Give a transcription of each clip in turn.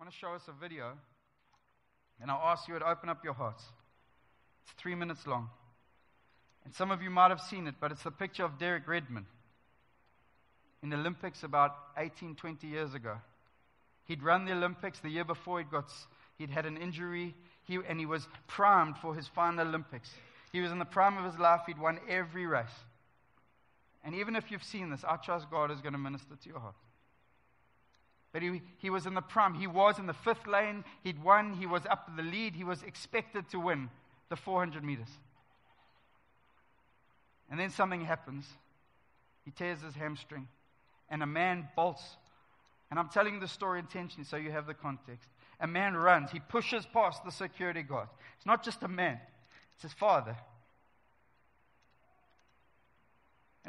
Want to show us a video, and I'll ask you to open up your hearts. It's three minutes long. And some of you might have seen it, but it's a picture of Derek Redmond in the Olympics about 18, 20 years ago. He'd run the Olympics the year before he'd, got, he'd had an injury, he, and he was primed for his final Olympics. He was in the prime of his life, he'd won every race. And even if you've seen this, I trust God is going to minister to your heart. But he, he was in the prime. He was in the fifth lane. He'd won. He was up the lead. He was expected to win the 400 meters. And then something happens. He tears his hamstring, and a man bolts. And I'm telling the story intentionally so you have the context. A man runs. He pushes past the security guard. It's not just a man, it's his father.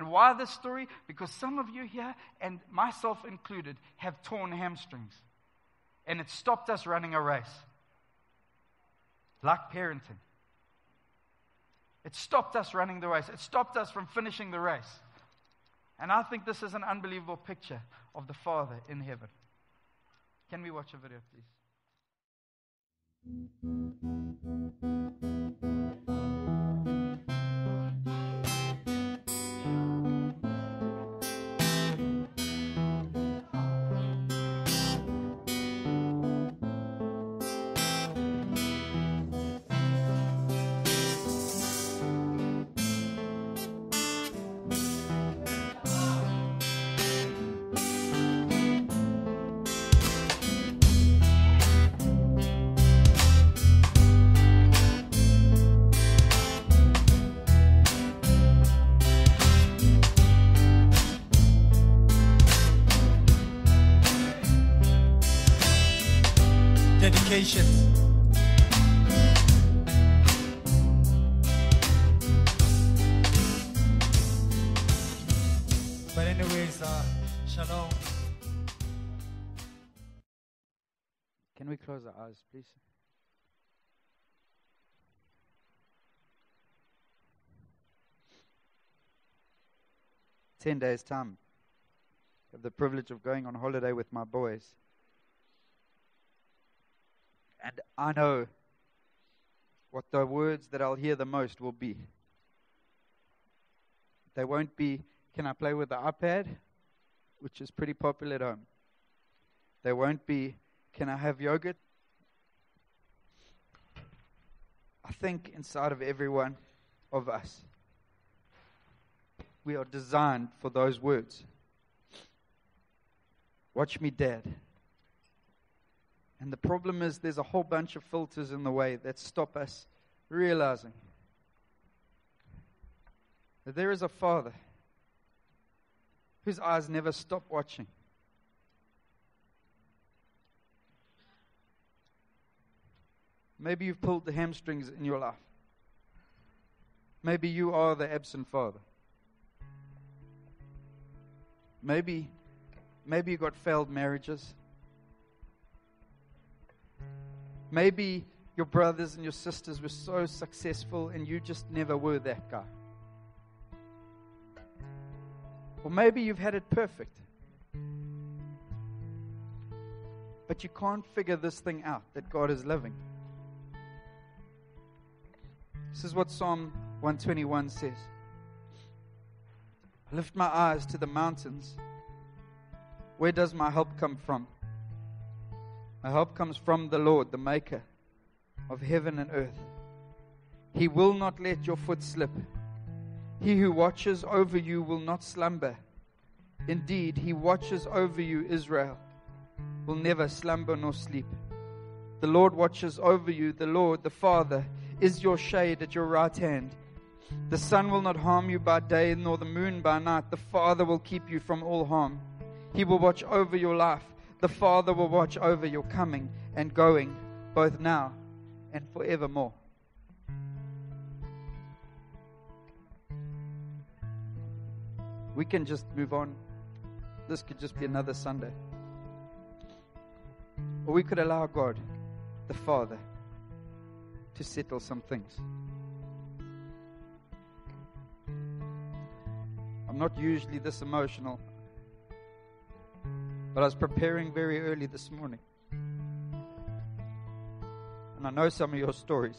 And why this story? Because some of you here, and myself included, have torn hamstrings. And it stopped us running a race. Like parenting. It stopped us running the race. It stopped us from finishing the race. And I think this is an unbelievable picture of the Father in heaven. Can we watch a video, please? Dedication. But anyways, uh, shalom. Can we close our eyes, please? Ten days' time. I have the privilege of going on holiday with my boys. And I know what the words that I'll hear the most will be. They won't be, can I play with the iPad? Which is pretty popular at home. They won't be, can I have yogurt? I think inside of every one of us, we are designed for those words. Watch me, Dad. And the problem is, there's a whole bunch of filters in the way that stop us realizing that there is a Father whose eyes never stop watching. Maybe you've pulled the hamstrings in your life. Maybe you are the absent father. Maybe, maybe you got failed marriages. Maybe your brothers and your sisters were so successful and you just never were that guy. Or maybe you've had it perfect. But you can't figure this thing out that God is living. This is what Psalm 121 says. I lift my eyes to the mountains. Where does my help come from? My help comes from the Lord, the Maker of heaven and earth. He will not let your foot slip. He who watches over you will not slumber. Indeed, he watches over you, Israel, will never slumber nor sleep. The Lord watches over you, the Lord, the Father, is your shade at your right hand. The sun will not harm you by day, nor the moon by night. The Father will keep you from all harm. He will watch over your life. The Father will watch over your coming and going, both now and forevermore. We can just move on. This could just be another Sunday. Or we could allow God, the Father, to settle some things. I'm not usually this emotional, but I was preparing very early this morning. And I know some of your stories.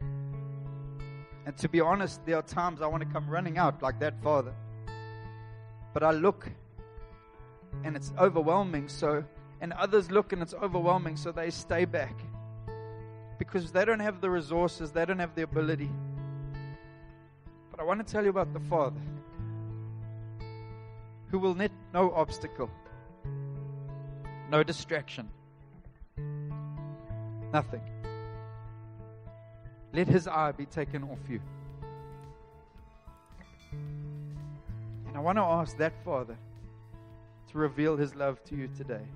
And to be honest, there are times I want to come running out like that father. But I look and it's overwhelming, so and others look and it's overwhelming, so they stay back. Because they don't have the resources, they don't have the ability. But I want to tell you about the Father who will knit no obstacle, no distraction, nothing. Let his eye be taken off you. And I want to ask that Father to reveal his love to you today.